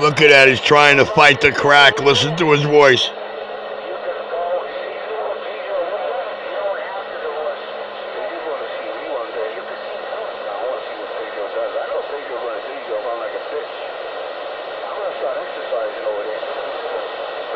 Look at that. He's trying to fight the crack. Listen to his voice.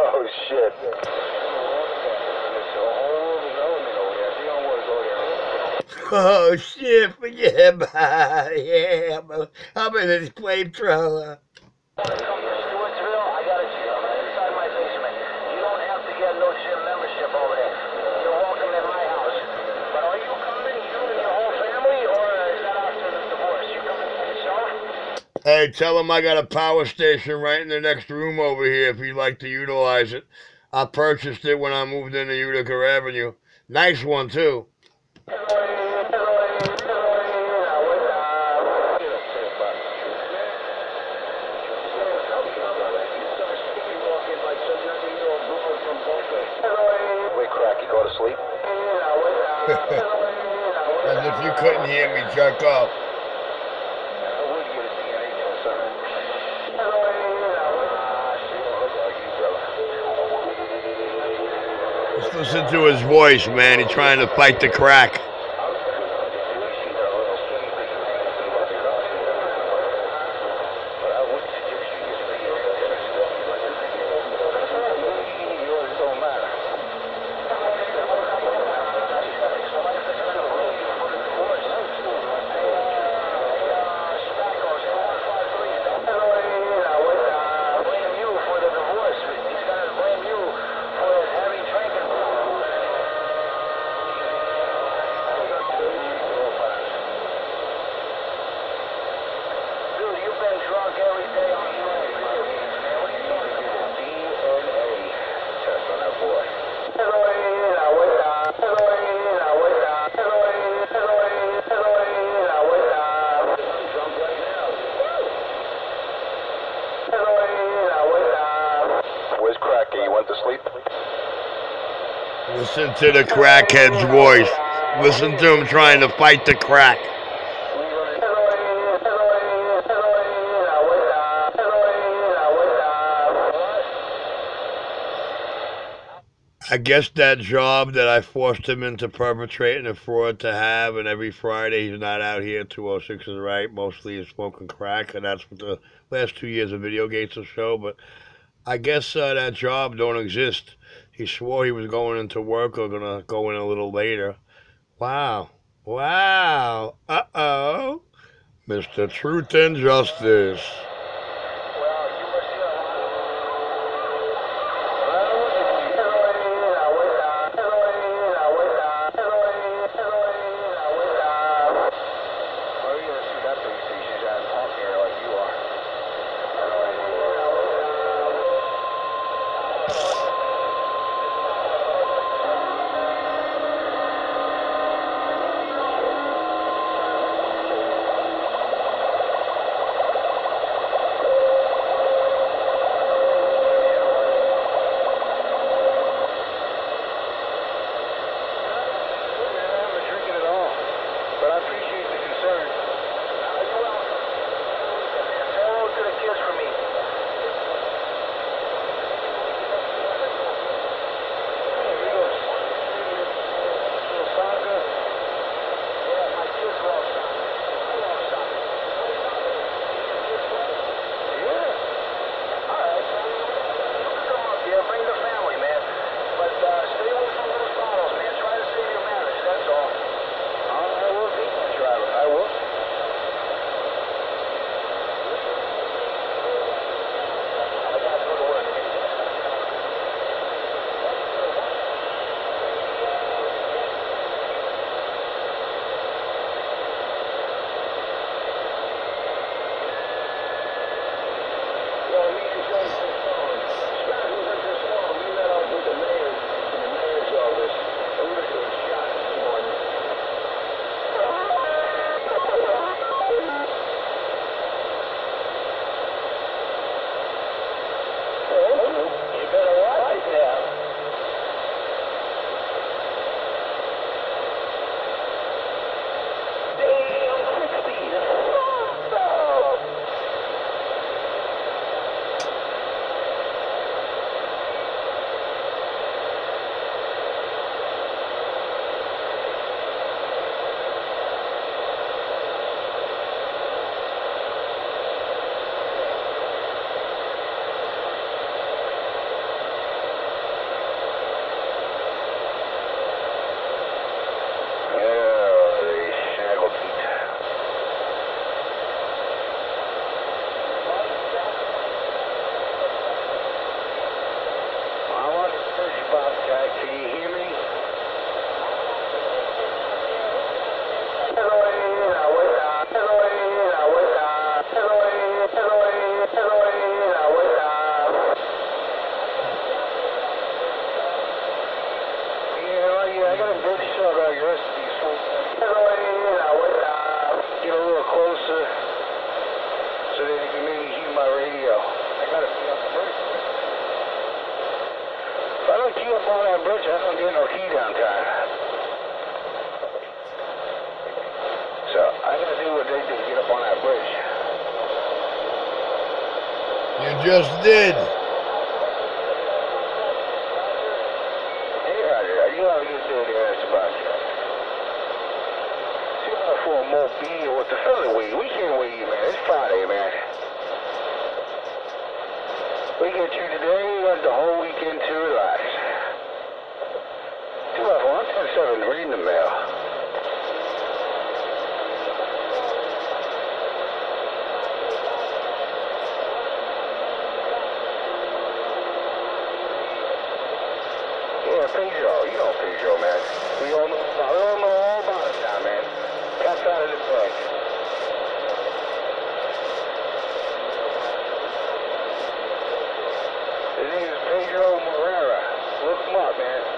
Oh shit. Oh shit! Forget about it. Yeah, I'm, a, I'm in this flamethrower. Stewartsville, I got it to you. I'm inside my basement. You don't have to get no gym membership over there. You're welcome in my house. But are you coming, you and your whole family, or is that after the divorce? You coming by yourself? Hey, tell him I got a power station right in the next room over here if you'd like to utilize it. I purchased it when I moved into Utica Avenue. Nice one, too. Wait, cracky, go to sleep. As if you couldn't hear me jerk off. Listen to his voice, man. He's trying to fight the crack. Dude, you've been drunk every day on your own, man. What are you talking about? DNA test on that boy. I'm drunk right now. Where's Cracky? You went to sleep? Listen to the crackhead's voice. Listen to him trying to fight the crack. Guess that job that I forced him into perpetrating a fraud to have, and every Friday he's not out here. 206 is right. Mostly he's smoking crack, and that's what the last two years of video games will show. But I guess uh, that job don't exist. He swore he was going into work or gonna go in a little later. Wow. Wow. Uh oh. Mr. Truth and Justice. You just did. Hey, Roger, are uh, you out doing the air spot? You out for a more? fuck, man.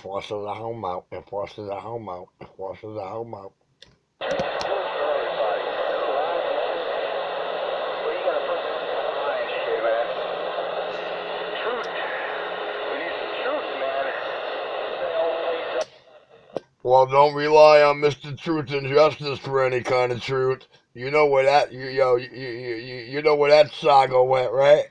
Enforcers a homo. Enforcers a homo. Enforcers a homo. Well, don't rely on Mr. Truth and Justice for any kind of truth. You know where that you yo you, you, you know where that saga went, right?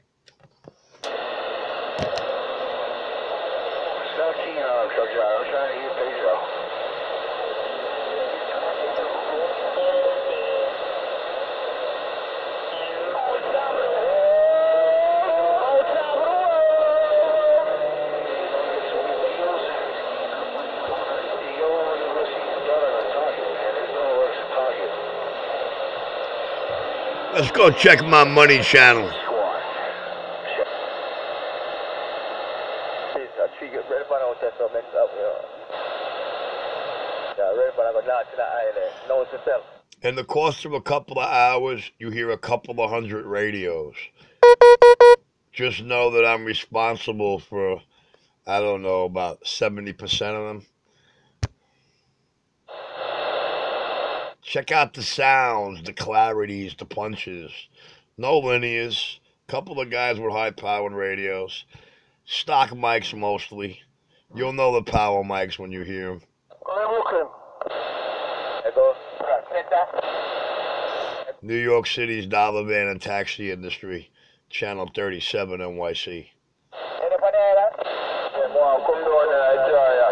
Let's go check my money channel. In the course of a couple of hours, you hear a couple of hundred radios. Just know that I'm responsible for, I don't know, about 70% of them. Check out the sounds, the clarities, the punches. No linears. Couple of guys with high powered radios. Stock mics mostly. You'll know the power mics when you hear them. New York City's dollar van and taxi industry. Channel 37 NYC. Any for the island? Yeah, more come down there, I tell ya.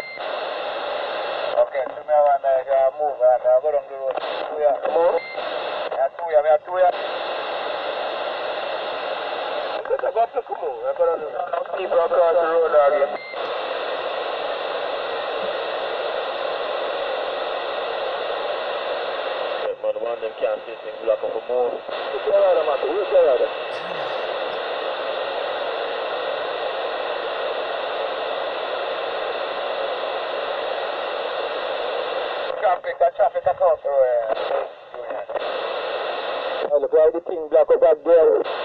Okay, so me around there, I move and I go down the road. Two ya. Move. Yeah, two ya, me a two ya. Because I got to come on, I go down the road. Keep across the road again. Man, the man them can't see things block up for more. Where's your rider, man? Where's your rider? Traffic, that traffic across the road. Oh, look why the thing up back there.